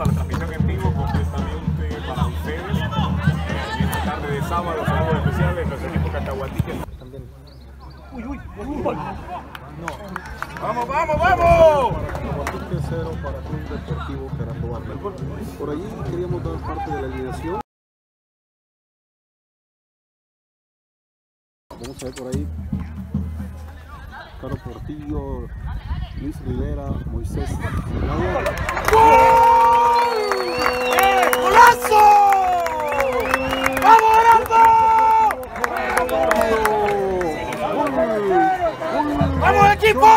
a la transmisión en vivo completamente para ustedes. En esta tarde de sábado, saludos especiales de nuestro equipo Cacahuatique. Uy, uy, uy. ¡Vamos, vamos, vamos! Cacahuatique cero para Club Deportivo. Por allí queríamos dar parte de la alineación. Vamos a ver por ahí. Caro Portillo, Luis Rivera, Moisés Zelaya. ¡Golazo! ¡Vamos, Gerardo! ¡Vamos, equipo!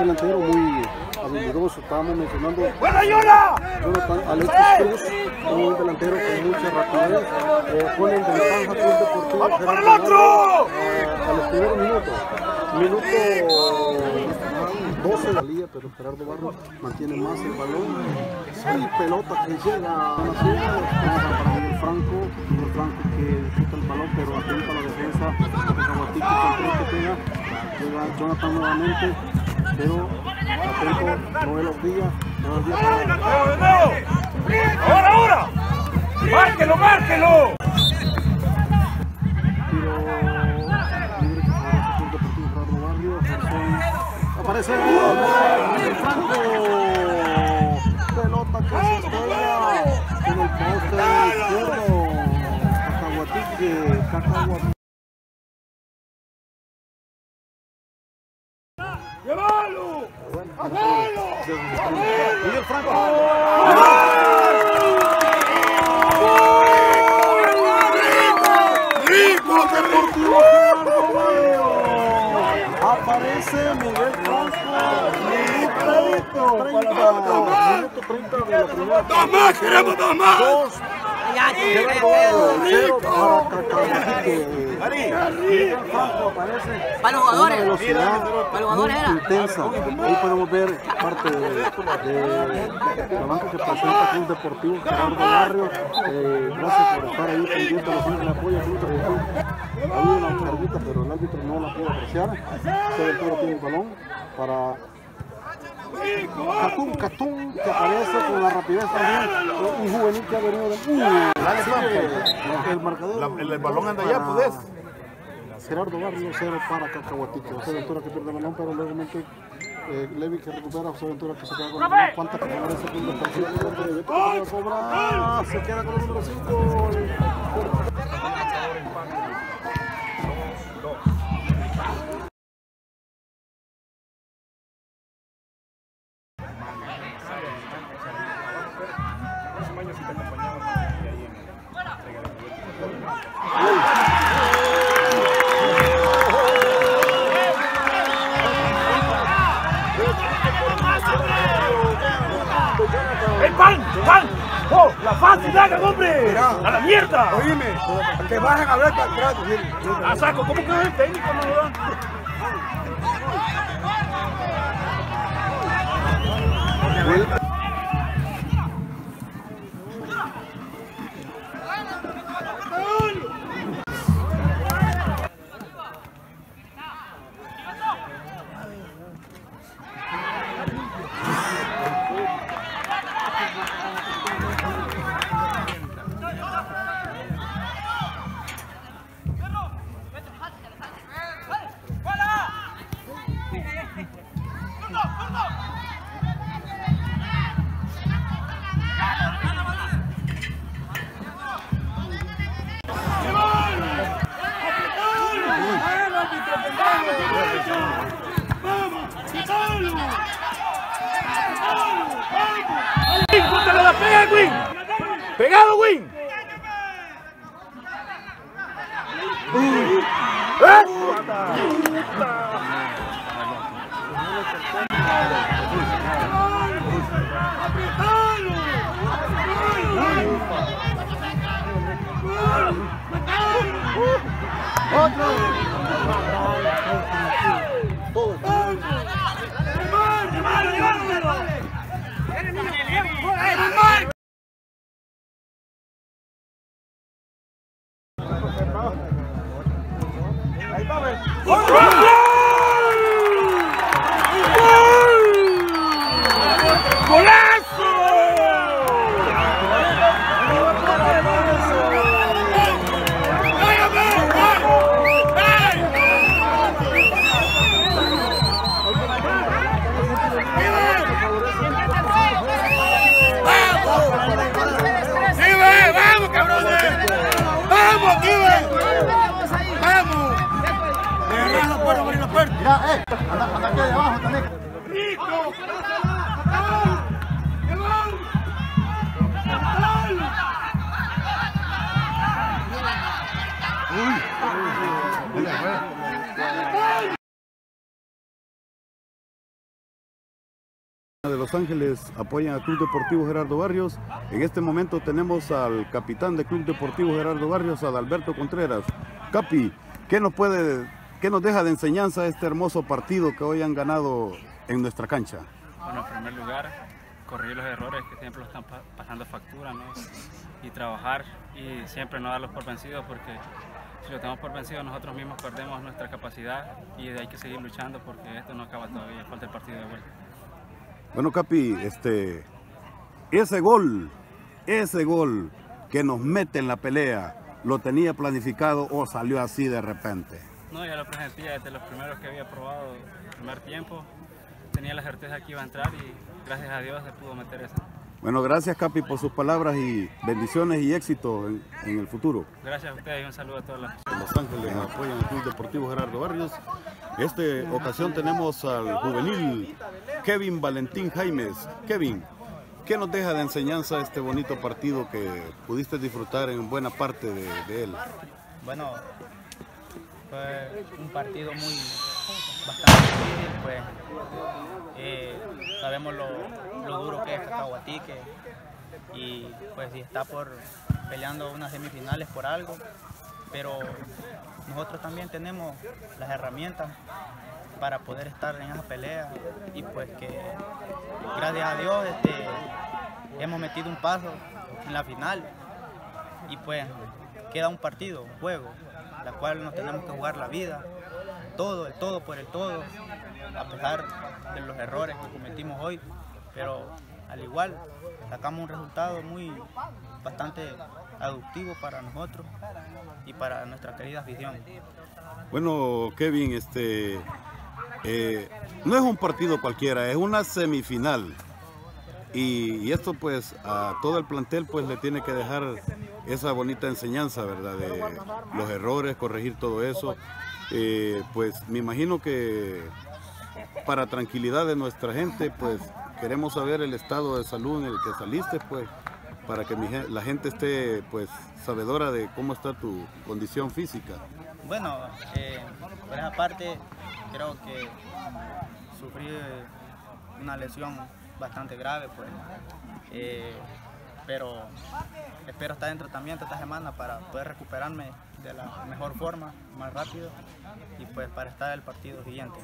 delantero muy habilidoso, estábamos mencionando ¡Buena Yola! Jonathan Alexis Cruz, un delantero con mucha rapidez, eh, en ventaja Club Deportivo ¡Vamos por el otro! Eh, a los primeros minutos, minuto 12 de la liga, pero Gerardo Barros mantiene más el balón y pelota que llega a la ciudad, para Miguel Franco, Miguel Franco que quita el balón, pero atenta la defensa, que tenga, llega Jonathan nuevamente, pero atento Noel Ordilla, ¡Ahora, ahora! ¡Márquelo, márquelo! Aparece Miguel Franco. Pelota que se estrella en el poste izquierdo. Cacahuatique, Cacahuatique. ¡Llévalo! Miguel Franco. Deportivo Gerardo Barrio. Aparece Miguel Franco. Minuto 30. Minuto 30 de la primera. ¡Dos más! ¡Queremos dos más! Dos. Para. Para los jugadores. Para los jugadores era. intensa. Ahí podemos ver parte de, de la banca que presenta Club Deportivo Gerardo Barrio. Eh, gracias por estar ahí pendiente a los apoya Club Deportivo. Había una carguita, pero el árbitro no la pudo apreciar. Tiene balón para Catún, Catún, que aparece con la rapidez también. Un juvenil que ha venido de. ¡Uh! Sigue el marcador. La- el balón anda allá, pues. Gerardo Barrio, cero para Cacahuatique. José Ventura que pierde el balón, pero levemente eh, Levi que recupera. José Ventura que se queda con la cuanta que favorece el segundo partido. Se queda con el número 5. ¡La fácil, hagan, hombre! ¡A la mierda! Oíme, que bajen a ver para atrás. ¡A saco! ¿Cómo que el técnico no lo ¡Pegado, Win! ¿Eh? ¡Golazo! De Los Ángeles apoyan al Club Deportivo Gerardo Barrios. En este momento tenemos al capitán del Club Deportivo Gerardo Barrios, Adalberto Contreras. Capi, ¿qué nos puede, qué nos deja de enseñanza este hermoso partido que hoy han ganado en nuestra cancha? Bueno, en primer lugar, corregir los errores que siempre están pa- pasando factura, ¿no? Y trabajar y siempre no darlos por vencidos porque si lo tenemos por vencido nosotros mismos perdemos nuestra capacidad y hay que seguir luchando porque esto no acaba todavía, falta el partido de vuelta. Bueno, Capi, este, ese gol, ese gol que nos mete en la pelea, ¿lo tenía planificado o salió así de repente? No, ya lo presenté desde los primeros que había probado el primer tiempo. Tenía la certeza que iba a entrar y gracias a Dios se pudo meter esa. Bueno, gracias Capi por sus palabras y bendiciones y éxito en, en el futuro. Gracias a ustedes y un saludo a todas las En Los Ángeles apoyan al Club Deportivo Gerardo Barrios. Esta ocasión tenemos al juvenil Kevin Valentín Jaimes. Kevin, ¿qué nos deja de enseñanza este bonito partido que pudiste disfrutar en buena parte de, de él? Bueno, fue un partido muy bastante difícil, pues eh, sabemos lo, duro que es Cacahuatique y pues si está por peleando unas semifinales por algo, pero nosotros también tenemos las herramientas para poder estar en esa pelea y pues que gracias a Dios este, hemos metido un paso en la final y pues queda un partido, un juego, la cual nos tenemos que jugar la vida, todo, el todo por el todo, a pesar de los errores que cometimos hoy, pero al igual sacamos un resultado muy bastante aductivo para nosotros y para nuestra querida afición. Bueno, Kevin, este, eh, no es un partido cualquiera, es una semifinal. Y, y esto pues a todo el plantel pues le tiene que dejar esa bonita enseñanza, ¿verdad? De los errores, corregir todo eso. Eh, pues me imagino que para tranquilidad de nuestra gente pues queremos saber el estado de salud en el que saliste pues para que la gente esté pues sabedora de cómo está tu condición física. Bueno, eh, por esa parte creo que sufrí una lesión bastante grave, pues, eh, pero espero estar en tratamiento esta semana para poder recuperarme de la mejor forma, más rápido y pues para estar el partido siguiente.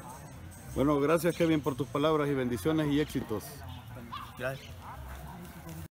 Bueno, gracias Kevin por tus palabras y bendiciones y éxitos. Gracias.